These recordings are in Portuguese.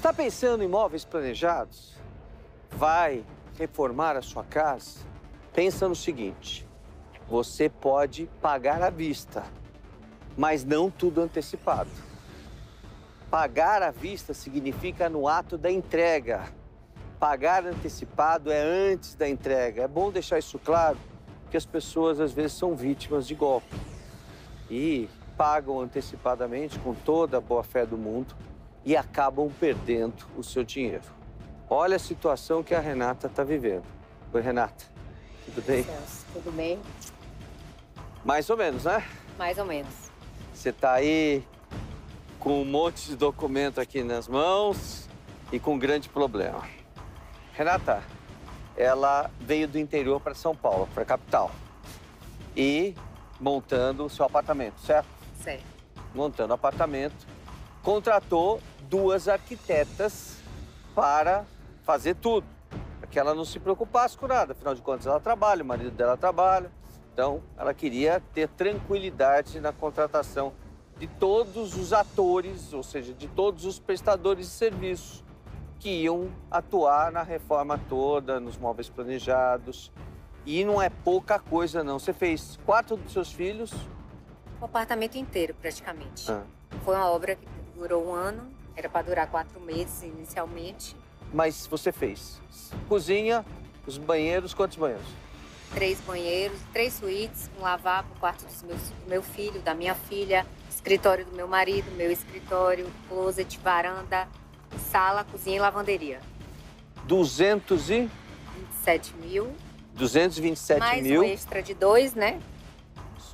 Está pensando em imóveis planejados? Vai reformar a sua casa? Pensa no seguinte: você pode pagar à vista, mas não tudo antecipado. Pagar à vista significa no ato da entrega. Pagar antecipado é antes da entrega. É bom deixar isso claro, porque as pessoas às vezes são vítimas de golpe e pagam antecipadamente com toda a boa fé do mundo e acabam perdendo o seu dinheiro. Olha a situação que a Renata está vivendo. Oi, Renata. Tudo bem? Celso, tudo bem? Mais ou menos, né? Mais ou menos. Você está aí com um monte de documento aqui nas mãos e com um grande problema. Renata, ela veio do interior para São Paulo, para a capital. E montando o seu apartamento, certo? Certo. Montando o apartamento, contratou duas arquitetas para fazer tudo. Para que ela não se preocupasse com nada. Afinal de contas, ela trabalha, o marido dela trabalha. Então, ela queria ter tranquilidade na contratação de todos os atores, ou seja, de todos os prestadores de serviços que iam atuar na reforma toda, nos móveis planejados. E não é pouca coisa, não. Você fez quatro dos seus filhos. O apartamento inteiro, praticamente. Ah. Foi uma obra que durou um ano, era para durar quatro meses inicialmente. Mas você fez cozinha, os banheiros, quantos banheiros? Três banheiros, três suítes, um lavabo, quarto dos meus, do meu filho, da minha filha, escritório do meu marido, meu escritório, closet, varanda, sala, cozinha e lavanderia. 200 e... 27 mil. 227 mais mil. um extra de dois, né?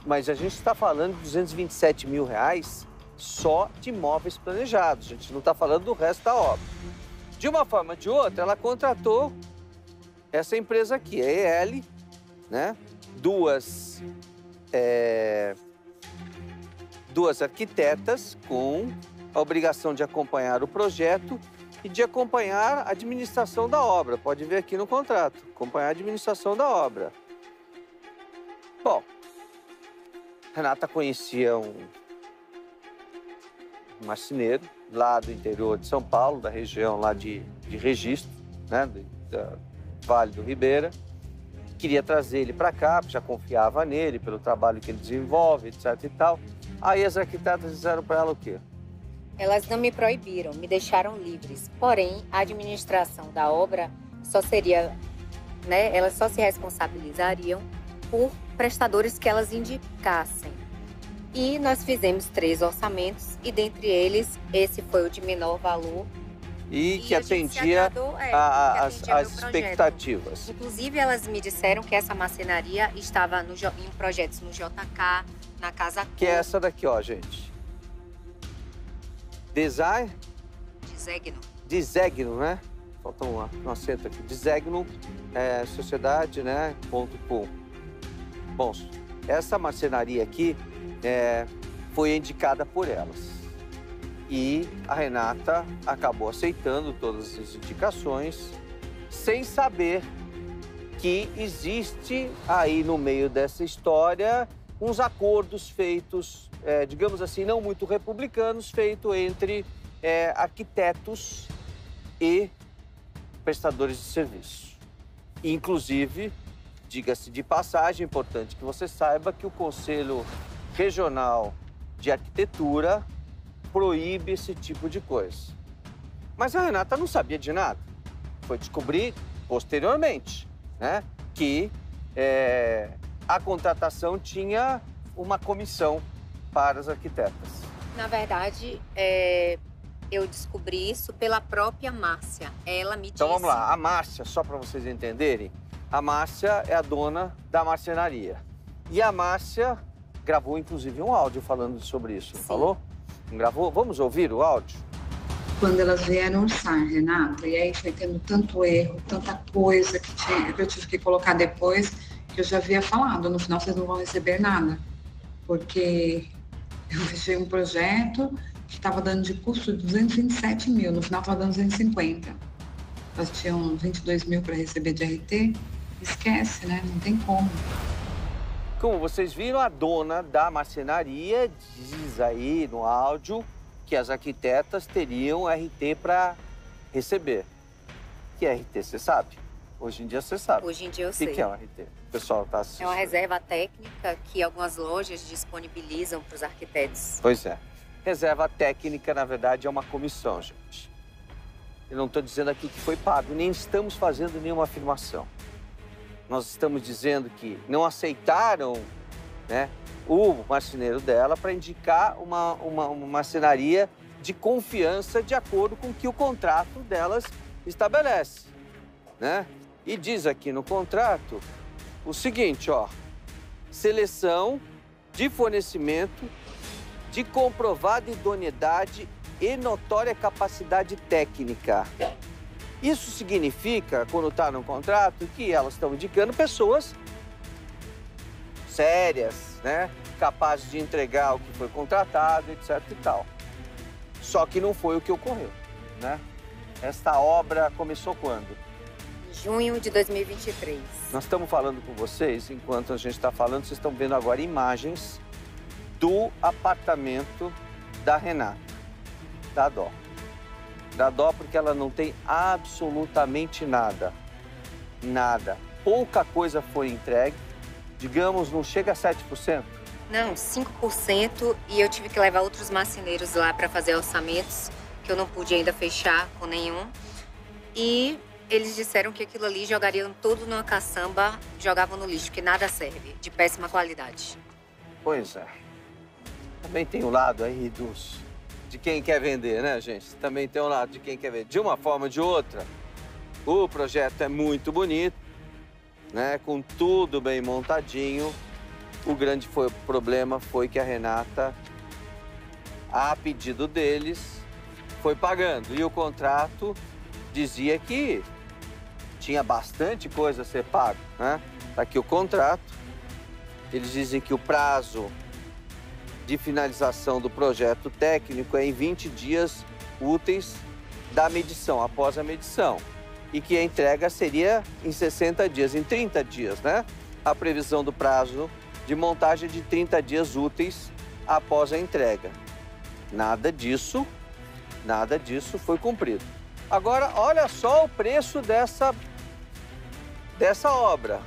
Mas a gente está falando de 227 mil reais só de imóveis planejados. A gente não está falando do resto da obra. De uma forma ou de outra, ela contratou essa empresa aqui, a EL, né? Duas, é, duas arquitetas com a obrigação de acompanhar o projeto e de acompanhar a administração da obra. Pode ver aqui no contrato, acompanhar a administração da obra. Bom, Renata conhecia um marceneiro lá do interior de São Paulo, da região lá de, de Registro, né, do, Vale do Ribeira. Queria trazer ele para cá, já confiava nele pelo trabalho que ele desenvolve, etc e tal. Aí as arquitetas disseram para ela o quê? Elas não me proibiram, me deixaram livres. Porém, a administração da obra só seria, né, elas só se responsabilizariam por prestadores que elas indicassem. E nós fizemos três orçamentos e dentre eles esse foi o de menor valor. E, que gente se atendia agradou, é, a- que as, atendia as expectativas. Inclusive elas me disseram que essa marcenaria estava no, em projetos no JK, na Casa Que é Cor, essa daqui, ó, gente. Design de Zegno. Desegno, né? Falta um, um acento aqui. Desegno é, sociedade, né? Ponto com. Bom, essa marcenaria aqui é, foi indicada por elas. E a Renata acabou aceitando todas as indicações, sem saber que existe aí no meio dessa história uns acordos feitos, é, digamos assim, não muito republicanos, feitos entre é, arquitetos e prestadores de serviço. Inclusive, diga-se de passagem, importante que você saiba que o Conselho Regional de Arquitetura proíbe esse tipo de coisa. Mas a Renata não sabia de nada. Foi descobrir posteriormente, né, que é, a contratação tinha uma comissão para as arquitetas. Na verdade, é, eu descobri isso pela própria Márcia. Ela me Então disse. vamos lá, a Márcia, só para vocês entenderem, a Márcia é a dona da marcenaria. E a Márcia gravou inclusive um áudio falando sobre isso, Sim. falou? Não gravou? Vamos ouvir o áudio? quando elas vieram orçar, Renata, e aí foi tendo tanto erro, tanta coisa que, tinha- que eu tive que colocar depois, que eu já havia falado, no final vocês não vão receber nada, porque eu fechei um projeto que estava dando de custo 227 mil, no final estava dando 250. Elas tinham 22 mil para receber de RT, esquece, né? Não tem como. Como vocês viram, a dona da marcenaria diz aí no áudio que as arquitetas teriam RT para receber. Que é RT, você sabe? Hoje em dia você sabe. Hoje em dia eu O que, sei. que é um RT? O pessoal está assistindo. É uma reserva técnica que algumas lojas disponibilizam para os arquitetos. Pois é. Reserva técnica, na verdade, é uma comissão, gente. Eu não estou dizendo aqui que foi pago, nem estamos fazendo nenhuma afirmação. Nós estamos dizendo que não aceitaram né, o marceneiro dela para indicar uma, uma, uma marcenaria de confiança de acordo com o que o contrato delas estabelece. Né? E diz aqui no contrato o seguinte, ó. Seleção de fornecimento de comprovada idoneidade e notória capacidade técnica. Isso significa, quando está no contrato, que elas estão indicando pessoas sérias, né? Capazes de entregar o que foi contratado, etc e tal. Só que não foi o que ocorreu, né? Esta obra começou quando? Em junho de 2023. Nós estamos falando com vocês, enquanto a gente está falando, vocês estão vendo agora imagens do apartamento da Renata, da Dó. Da Dó porque ela não tem absolutamente nada. Nada. Pouca coisa foi entregue. Digamos, não chega a 7%. Não, 5% e eu tive que levar outros marceneiros lá para fazer orçamentos, que eu não pude ainda fechar com nenhum. E eles disseram que aquilo ali jogariam tudo numa caçamba, jogavam no lixo, que nada serve, de péssima qualidade. Pois é. Também tem o lado aí dos de quem quer vender, né, gente? Também tem o lado de quem quer vender. De uma forma ou de outra, o projeto é muito bonito, né? Com tudo bem montadinho. O grande foi, problema foi que a Renata, a pedido deles, foi pagando. E o contrato dizia que tinha bastante coisa a ser pago, né? Tá aqui o contrato. Eles dizem que o prazo de finalização do projeto técnico é em 20 dias úteis da medição, após a medição. E que a entrega seria em 60 dias, em 30 dias, né? A previsão do prazo de montagem é de 30 dias úteis após a entrega. Nada disso, nada disso foi cumprido. Agora, olha só o preço dessa, dessa obra.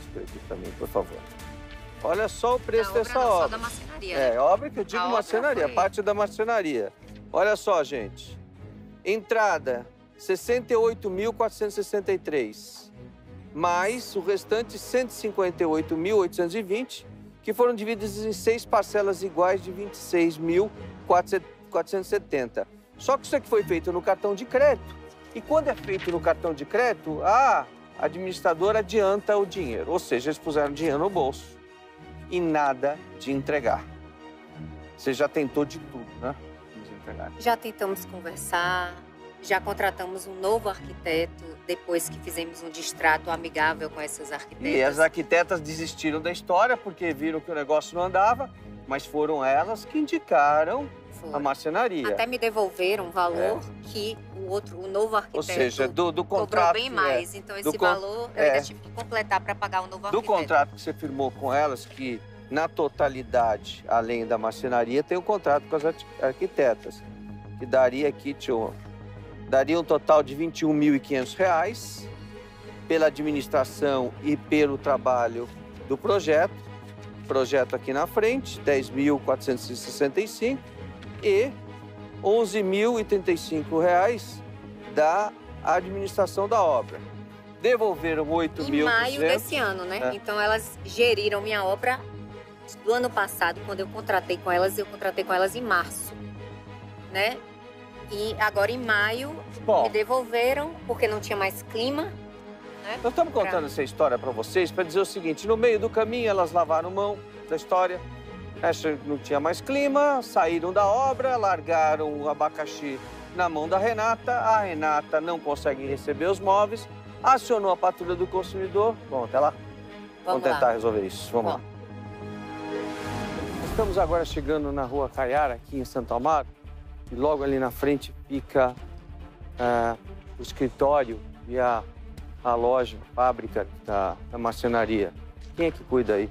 Espera aqui também, por favor. Olha só o preço obra dessa não, só obra. da marcenaria, né? É, obra que eu digo A marcenaria, foi- parte da marcenaria. Olha só, gente. Entrada, 68.463. Mais o restante, 158.820, que foram divididos em seis parcelas iguais de 26.470. Só que isso aqui foi feito no cartão de crédito. E quando é feito no cartão de crédito, a administradora adianta o dinheiro. Ou seja, eles puseram dinheiro no bolso e nada de entregar. Você já tentou de tudo, né? Já tentamos conversar, já contratamos um novo arquiteto depois que fizemos um distrato amigável com essas arquitetas. E as arquitetas desistiram da história porque viram que o negócio não andava, mas foram elas que indicaram A marcenaria. Até me devolveram um valor que o outro, o novo arquiteto É. Ou seja, do, do cobrou contrato. bem é, mais. Então esse Do valor eu é. ainda tive que completar para pagar o novo do arquiteto. contrato que você firmou com elas, que na totalidade, além da marcenaria, tem o contrato com as arqui- arquitetas, que daria aqui, eu, daria um total de 21.500 reais pela administração e pelo trabalho do projeto. Projeto aqui na frente, 10.465 e 11.035 reais da administração da obra. Devolveram 8 Em mil maio desse ano, né? É. Então elas geriram minha obra do ano passado, quando eu contratei com elas, eu contratei com elas em março, né? E agora em maio Bom, me devolveram porque não tinha mais clima. Né? nós estamos contando essa história para vocês para dizer o seguinte: no meio do caminho elas lavaram mão da história, que não tinha mais clima, saíram da obra, largaram o abacaxi na mão da Renata. A Renata não consegue receber os móveis, acionou a patrulha do consumidor. Bom, até lá. Vamos, tentar lá. resolver isso. Vamos lá. Estamos agora chegando na rua Caiara, aqui em Santo Amaro, e logo ali na frente fica ah, o escritório e a, a loja, a fábrica da, da marcenaria. Quem é que cuida aí?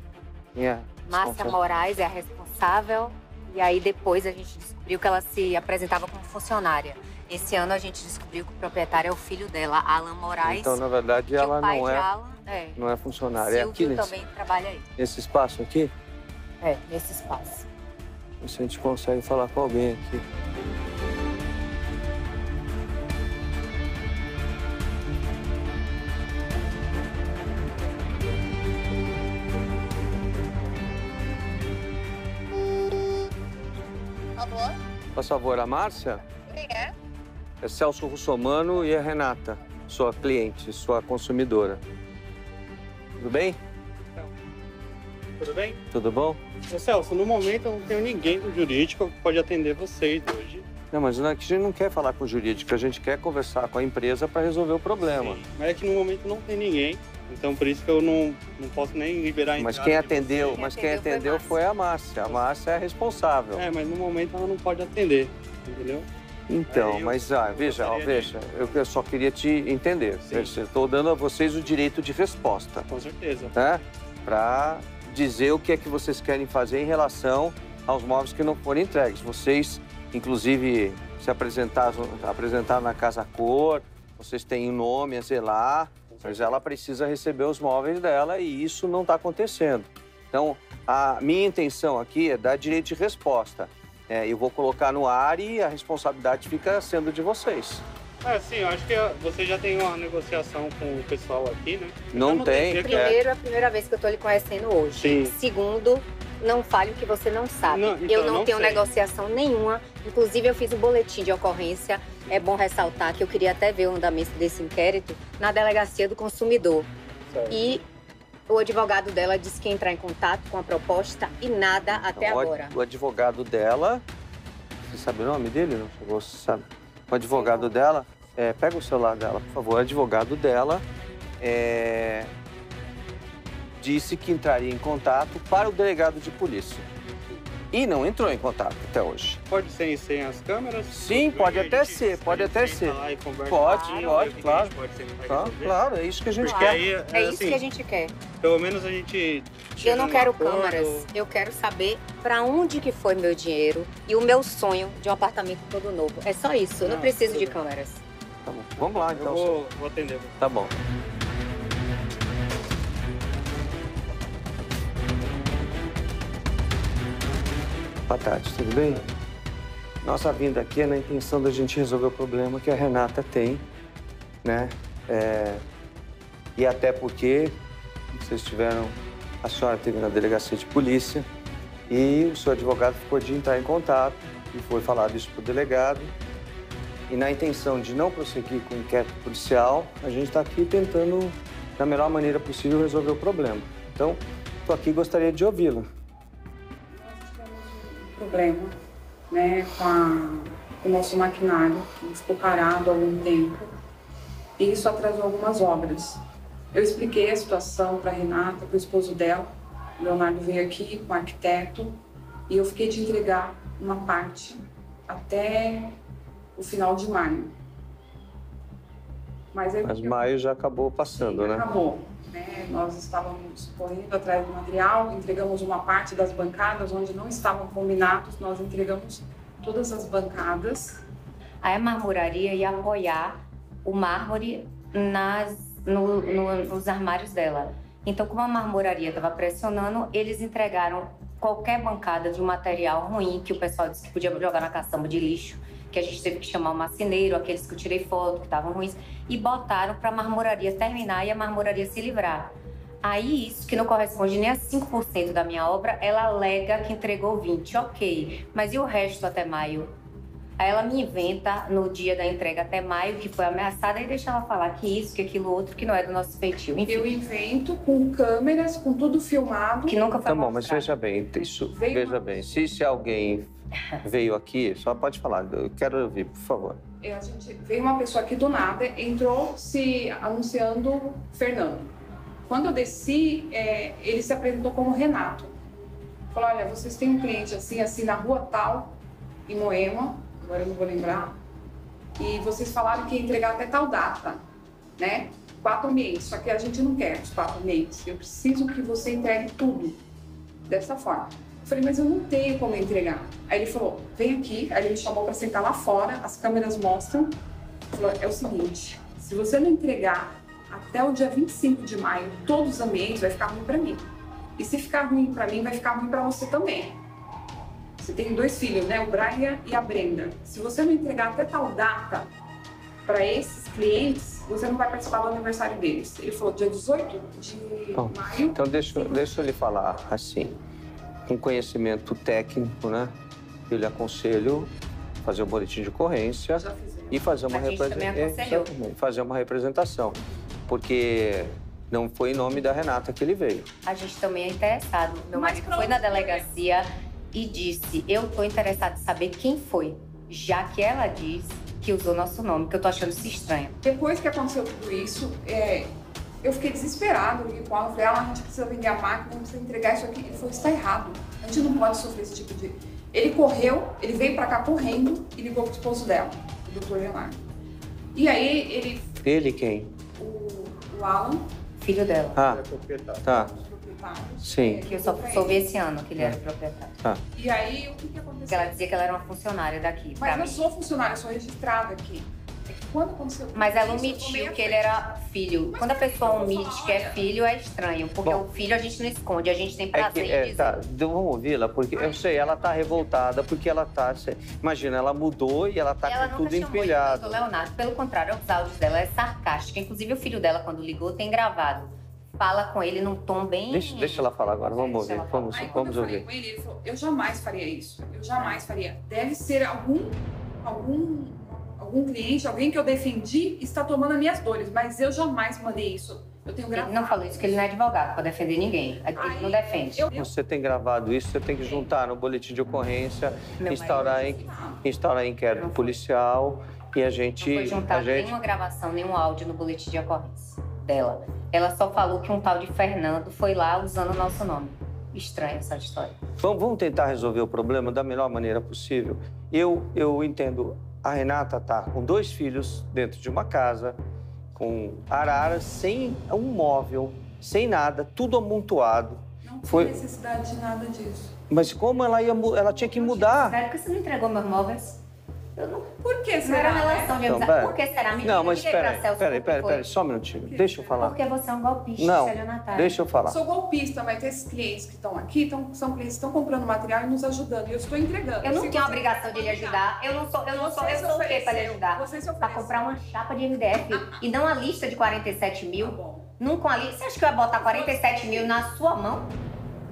Quem é? Márcia? Moraes é a responsável E aí depois a gente descobriu que ela se apresentava como funcionária. Esse ano a gente descobriu que o proprietário é o filho dela, Alan Moraes. Então, na verdade, ela não é, Alan, é, não é funcionária. É Silvio aqui nesse, também trabalha aí. nesse espaço aqui? É, nesse espaço. Ver se a gente consegue falar com alguém aqui. Alô? Por favor, a Márcia? Quem é? É Celso Russomano e a Renata, sua cliente, sua consumidora. Tudo bem? Tudo bem? Tudo bom? Ô Celso, no momento eu não tenho ninguém do jurídico que pode atender vocês hoje. Não, mas não é que a gente não quer falar com o jurídico, a gente quer conversar com a empresa para resolver o problema. Sim, Mas é que no momento não tem ninguém. Então por isso que eu não, não posso nem liberar a Mas quem de atendeu, mas quem atendeu foi a Márcia. A Márcia é a responsável. É, mas no momento ela não pode atender, entendeu? Então, eu- mas ah, eu veja, ó, veja, eu eu só queria te entender. Estou dando a vocês o direito de resposta, Com certeza. né? Para dizer o que é que vocês querem fazer em relação aos móveis que não foram entregues. Vocês, inclusive, se apresentaram, apresentaram na Casa Cor, vocês têm um nome a zelar, mas ela precisa receber os móveis dela e isso não está acontecendo. Então, a minha intenção aqui é dar direito de resposta. É, eu vou colocar no ar e a responsabilidade fica sendo de vocês. É, sim, acho que você já tem uma negociação com o pessoal aqui, né? Não Eu tem. sei que- Primeiro, é a primeira vez que eu tô lhe conhecendo hoje. Sim. Segundo, não fale o que você não sabe. Não, então, eu não, não tenho sei. negociação nenhuma. Inclusive, eu fiz um boletim de ocorrência. É bom ressaltar que eu queria até ver o andamento desse inquérito na delegacia do consumidor. Certo. E o advogado dela disse que ia entrar em contato com a proposta e nada até Então, o ad- agora. O advogado dela. Você sabe o nome dele? Não chegou, você sabe? O advogado dela. é, pega o celular dela, por favor. O advogado dela é, disse que entraria em contato para o delegado de polícia. E não entrou em contato até hoje. Pode ser sem as câmeras? Sim, pode até ser, pode até ser. e Pode, pode, que claro. Pode tentar Tá? resolver. Claro, é isso que a gente Porque quer. aí, É isso assim, que a gente quer. pelo menos a gente Eu não quero acordo. câmeras. Eu quero saber para onde que foi meu dinheiro e o meu sonho de um apartamento todo novo. É só isso. Eu não Não, preciso de câmeras. Tá bom. Vamos lá, Eu então. vou, vou atender. Tá bom. Patati, tudo bem? Nossa vinda aqui é na intenção da gente resolver o problema que a Renata tem, né? É, E até porque vocês tiveram. A senhora teve na delegacia de polícia e o seu advogado ficou de entrar em contato e foi falado isso para o delegado. E na intenção de não prosseguir com o inquérito policial, a gente está aqui tentando, da melhor maneira possível, resolver o problema. Então, estou aqui e gostaria de ouvi-la. Problema né, com, a- com o nosso maquinário, que ficou parado há algum tempo. E isso atrasou algumas obras. Eu expliquei a situação para Renata, para o esposo dela. O Leonardo veio aqui com o arquiteto e eu fiquei de entregar uma parte até o final de maio. Mas, Mas maio já acabou passando, né? Acabou. Né? Nós estávamos correndo atrás do material, entregamos uma parte das bancadas onde não estavam combinados, nós entregamos todas as bancadas. A marmoraria ia apoiar o mármore nas, no- no- nos armários dela. Então, como a marmoraria estava pressionando, eles entregaram qualquer bancada de um material ruim que o pessoal disse que podia jogar na caçamba de lixo, que a gente teve que chamar o marceneiro, aqueles que eu tirei foto, que estavam ruins, e botaram para a marmoraria terminar e a marmoraria se livrar. Aí, isso que não corresponde nem a 5% da minha obra, ela alega que entregou 20, ok. Mas e o resto até maio? Aí ela me inventa no dia da entrega até maio, que foi ameaçada, e deixa ela falar que isso, que aquilo outro, que não é do nosso feitio. Enfim, Eu invento com câmeras, com tudo filmado. que nunca foi Tá bom, mas mostrado. veja bem, isso, Veio veja uma- bem, se, se alguém veio aqui, só pode falar, eu quero ouvir, por favor. É, A gente veio uma pessoa aqui do nada, entrou se anunciando Fernando. Quando eu desci, é, ele se apresentou como Renato. Falou: olha, vocês têm um cliente assim, assim, na rua tal, em Moema, agora eu não vou lembrar, e vocês falaram que ia entregar até tal data, né? Quatro meses, só que a gente não quer os quatro meses. Eu preciso que você entregue tudo dessa forma. Falei, mas eu não tenho como entregar. Aí ele falou, vem aqui. Aí ele me chamou para sentar lá fora, as câmeras mostram. Falou, é o seguinte, se você não entregar até o dia 25 de maio todos os ambientes, vai ficar ruim para mim. E se ficar ruim para mim, vai ficar ruim para você também. Você tem dois filhos, né? O Brian e a Brenda. Se você não entregar até tal data para esses clientes, você não vai participar do aniversário deles. Ele falou dia 18 de Bom, maio. Então, deixa, deixa eu lhe falar assim. Com conhecimento técnico, né? Eu lhe aconselho fazer um boletim de ocorrência fizemos. e fazer uma, representação. fazer uma representação. Porque não foi em nome da Renata que ele veio. A gente também é interessado. Meu Mas marido foi na delegacia e disse: Eu tô interessado em saber quem foi, já que ela diz que usou nosso nome, que eu tô achando isso estranho. Depois que aconteceu tudo isso, é, eu fiquei desesperada. Eu liguei pro Alan, falei, Alan, a gente precisa vender a máquina, a gente precisa entregar isso aqui. Ele falou, está errado. A gente não pode sofrer esse tipo de... Ele correu, ele veio pra cá correndo e ligou pro esposo dela, o Dr. Leonardo. E aí, ele, Ele quem? o, o Alan, Filho dela. Ah, É proprietário. tá. proprietários, Sim. Que eu só soube esse ano que ele era proprietário. E aí, o que, que Porque aconteceu? ela dizia que ela era uma funcionária daqui, Mas eu mim. sou funcionária, sou registrada aqui. É que quando aconteceu Mas ela omitiu que ele era filho. Quando a pessoa omite que é filho, é estranho. Porque Bom. o filho a gente não esconde, a gente tem É prazer que, em é, dizer. tá, então vamos ouvi-la, porque eu sei, ela tá revoltada, porque ela tá. Imagina, ela mudou e ela tá ela com tudo empilhado. doutor Leonardo. Pelo contrário, os áudios dela é sarcástica. Inclusive, o filho dela, quando ligou, tem gravado. Fala com ele num tom bem... Deixa, deixa ela falar agora, vamos Deixa ouvir, ela vamos, Aí quando vamos eu falei ouvir. com ele, ele falou, eu jamais faria isso. Eu jamais faria. Deve ser algum, algum, algum cliente, alguém que eu defendi está tomando as minhas dores, mas eu jamais mandei isso. Eu tenho Ele gravado. não falou isso, que ele não é advogado pra defender ninguém. Ele Aí, não defende. Eu, Você tem gravado isso, você tem que juntar no boletim de ocorrência, Meu instaurar, em, instaurar inquérito Não foi. policial e a Não gente. foi A juntado gente nenhuma gravação, nenhum áudio no boletim de ocorrência dela. Ela só falou que um tal de Fernando foi lá usando o nosso nome. Estranha essa história. Vamos, vamos tentar resolver o problema da melhor maneira possível. Eu, eu entendo, a Renata tá com dois filhos dentro de uma casa, com araras, sem um móvel, sem nada, tudo amontoado. não Foi- necessidade de nada disso. Mas como ela ia, ela tinha que mudar? Sério que você não entregou meus móveis? Não, Por que não era será? relação de Então, amizade. Por que será? Me Não, mas peraí, peraí, peraí, peraí, só um minutinho. Deixa eu falar. Porque você é um golpista, Não, estelionatário. deixa eu Eu falar. sou golpista, mas esses clientes que estão aqui tão, são clientes que estão comprando material e nos ajudando. E eu estou entregando. Eu não tenho a obrigação de lhe ajudar. Eu não sou, eu não sou, eu sou o quê pra lhe ajudar? Você se Pra ofereceu. comprar uma chapa de MDF e não a lista de 47 Tá mil. bom. Num com a lista. Você acha que eu ia botar 47 mil na sua mão?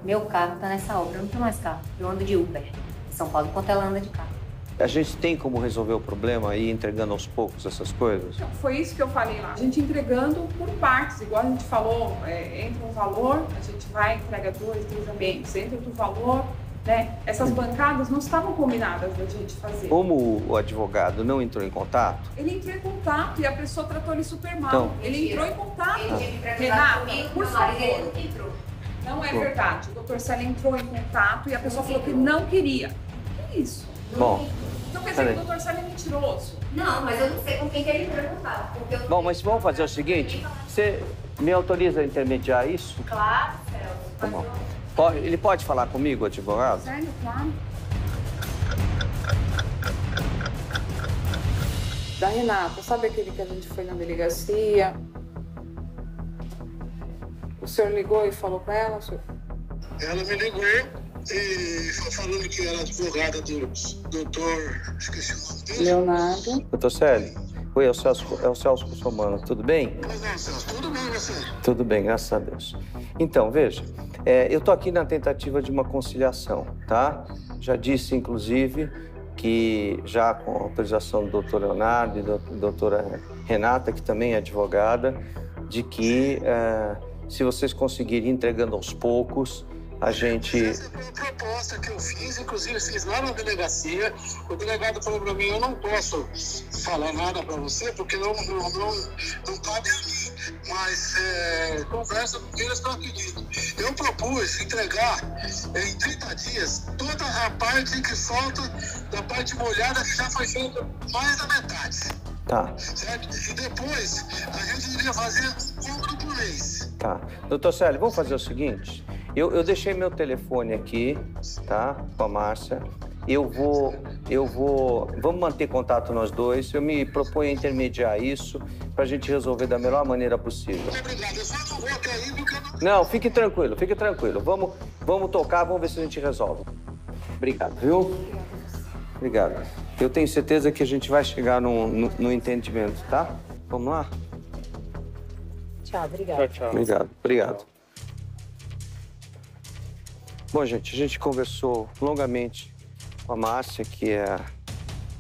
Meu carro tá nessa obra, eu não tenho mais carro. Eu ando de Uber. São Paulo, enquanto ela anda de carro. A gente tem como resolver o problema e ir entregando aos poucos essas coisas? Então, foi isso que eu falei lá. A gente entregando por partes, igual a gente falou, é, entra um valor, a gente vai, entrega dois, três ambientes, entra outro valor, né? Essas bancadas não estavam combinadas da gente fazer. Como o advogado não entrou em contato, Ele entrou em contato e a pessoa tratou ele super mal. Então- ele entrou em contato. Ele comigo, por favor. ele nunca entrou. Não é Bom. verdade. O doutor Célio entrou em contato e a pessoa falou que não queria. Que isso? bom, quer dizer que o doutor Célio é mentiroso. Não, mas eu não sei com quem que ele eu- bom, mas vamos fazer o seguinte: você me autoriza a intermediar isso? Claro, Celso. Tá bom. Pode- ele pode falar comigo, advogado? Sério, claro. Da Renata, sabe aquele que a gente foi na delegacia? O senhor ligou e falou com ela? senhor? Ela me ligou e fa- falando que era advogada do doutor, esqueci o nome dele. Leonardo. Doutor Célio? Oi, é o Celso, é o Celso Russomano, tudo bem? Pois não, Celso, tudo bem você? Tudo bem, graças a Deus. Então, veja, é, eu estou aqui na tentativa de uma conciliação, tá? Já disse, inclusive, que já com a autorização do doutor Leonardo e da doutora Renata, que também é advogada, de que é, se vocês conseguirem ir entregando aos poucos, a gente... Essa foi a proposta que eu fiz, inclusive fiz lá na delegacia. O delegado falou para mim, eu não posso falar nada para você, porque não, não, não, não cabe a mim. Mas é, conversa com eles para pedido. Eu propus entregar em 30 dias toda a parte que falta da parte molhada que já foi feita mais da metade. Tá, Certo? E depois a gente iria fazer um por mês. tá. Doutor Célio, vamos fazer o seguinte, Eu, eu deixei meu telefone aqui, tá? Com a Márcia. Eu vou, eu vou, vamos manter contato nós dois. Eu me proponho a intermediar isso para a gente resolver da melhor maneira possível. Muito obrigado. Eu só não vou até aí porque eu não... Não, fique tranquilo, fique tranquilo. Vamos, vamos tocar, vamos ver se a gente resolve. Obrigado, viu? Obrigado. Eu tenho certeza que a gente vai chegar no, no, no entendimento, tá? Vamos lá? Tchau, obrigada. Tchau, tchau. Obrigado, obrigado. Bom, gente, a gente conversou longamente com a Márcia, que é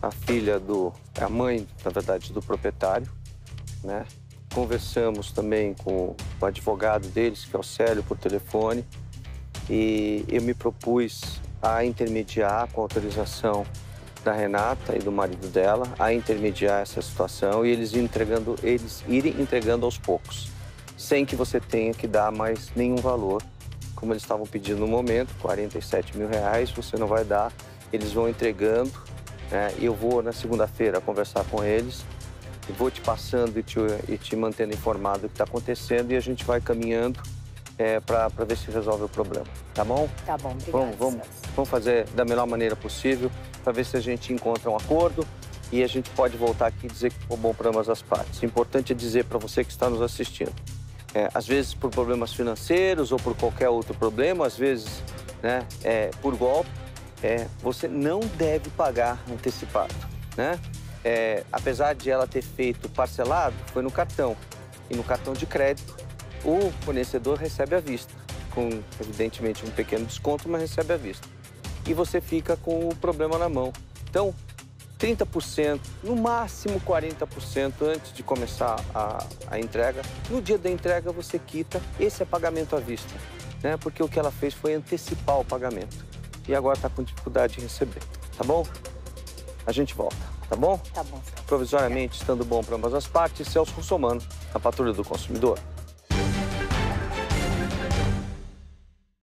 a filha do. é a mãe, na verdade, do proprietário, né? Conversamos também com o advogado deles, que é o Célio, por telefone, e eu me propus a intermediar com a autorização da Renata e do marido dela, a intermediar essa situação e eles entregando, eles irem entregando aos poucos, sem que você tenha que dar mais nenhum valor, como eles estavam pedindo no momento, 47 mil reais, você não vai dar, eles vão entregando. Né? E eu vou na segunda-feira conversar com eles, e vou te passando e te, e te mantendo informado do que está acontecendo e a gente vai caminhando é, para ver se resolve o problema, tá bom? Tá bom, obrigada. Vamos, vamos, vamos fazer da melhor maneira possível para ver se a gente encontra um acordo e a gente pode voltar aqui e dizer que foi bom para ambas as partes. O importante é dizer para você que está nos assistindo. É, às vezes por problemas financeiros ou por qualquer outro problema, às vezes né, é, por golpe, é, você não deve pagar antecipado. Né? É, apesar de ela ter feito parcelado, foi no cartão. E no cartão de crédito, o fornecedor recebe à vista, com evidentemente um pequeno desconto, mas recebe à vista. E você fica com o problema na mão. Então, 30%, no máximo 40% antes de começar a, a entrega. No dia da entrega você quita, esse é pagamento à vista, né? Porque o que ela fez foi antecipar o pagamento. E agora está com dificuldade de receber, tá bom? A gente volta, tá bom? Tá bom. Provisoriamente, estando bom para ambas as partes, Celso Russomano, a Patrulha do Consumidor.